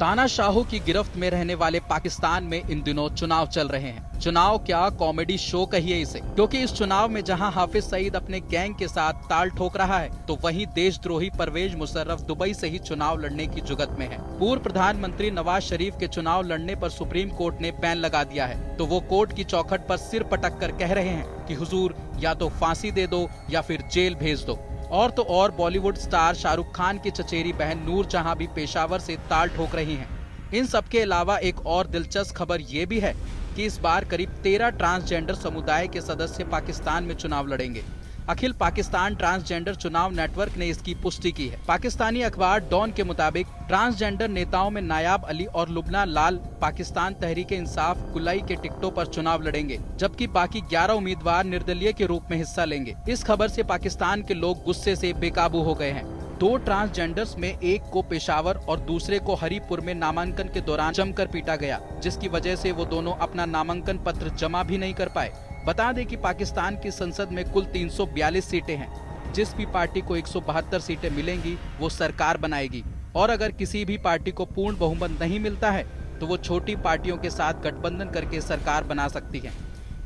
तानाशाहों की गिरफ्त में रहने वाले पाकिस्तान में इन दिनों चुनाव चल रहे हैं। चुनाव क्या कॉमेडी शो कहिए इसे? क्योंकि इस चुनाव में जहाँ हाफिज सईद अपने गैंग के साथ ताल ठोक रहा है तो वहीं देशद्रोही परवेज मुशर्रफ दुबई से ही चुनाव लड़ने की जुगत में है। पूर्व प्रधानमंत्री नवाज़ शरीफ के चुनाव लड़ने पर सुप्रीम कोर्ट ने बैन लगा दिया है तो वो कोर्ट की चौखट पर सिर पटक कर कह रहे हैं। कि हुजूर या तो फांसी दे दो या फिर जेल भेज दो और तो और बॉलीवुड स्टार शाहरुख खान की चचेरी बहन नूर जहाँ भी पेशावर से ताल ठोक रही हैं। इन सब के अलावा एक और दिलचस्प खबर ये भी है कि इस बार करीब तेरह ट्रांसजेंडर समुदाय के सदस्य पाकिस्तान में चुनाव लड़ेंगे अखिल पाकिस्तान ट्रांसजेंडर चुनाव नेटवर्क ने इसकी पुष्टि की है। पाकिस्तानी अखबार डॉन के मुताबिक, ट्रांसजेंडर नेताओं में नायाब अली और लुबना लाल पाकिस्तान तहरीक इंसाफ गुलाई के टिकटों पर चुनाव लड़ेंगे, जबकि बाकी 11 उम्मीदवार निर्दलीय के रूप में हिस्सा लेंगे। इस खबर से पाकिस्तान के लोग गुस्से से बेकाबू हो गए हैं। दो ट्रांसजेंडर्स में एक को पेशावर और दूसरे को हरिपुर में नामांकन के दौरान जमकर पीटा गया, जिसकी वजह से वो दोनों अपना नामांकन पत्र जमा भी नहीं कर पाए। बता दें कि पाकिस्तान की संसद में कुल 342 सीटें हैं। जिस भी पार्टी को एक सौ बहत्तर सीटें मिलेंगी, वो सरकार बनाएगी। और अगर किसी भी पार्टी को पूर्ण बहुमत नहीं मिलता है तो वो छोटी पार्टियों के साथ गठबंधन करके सरकार बना सकती है।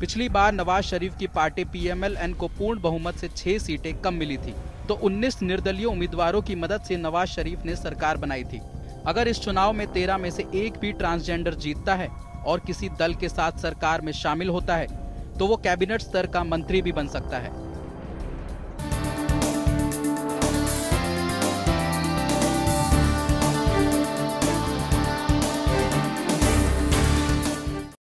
पिछली बार नवाज़ शरीफ की पार्टी पीएमएलएन को पूर्ण बहुमत से छह सीटें कम मिली थी तो 19 निर्दलीय उम्मीदवारों की मदद से नवाज़ शरीफ ने सरकार बनाई थी। अगर इस चुनाव में तेरह में से एक भी ट्रांसजेंडर जीतता है और किसी दल के साथ सरकार में शामिल होता है तो वो कैबिनेट स्तर का मंत्री भी बन सकता है।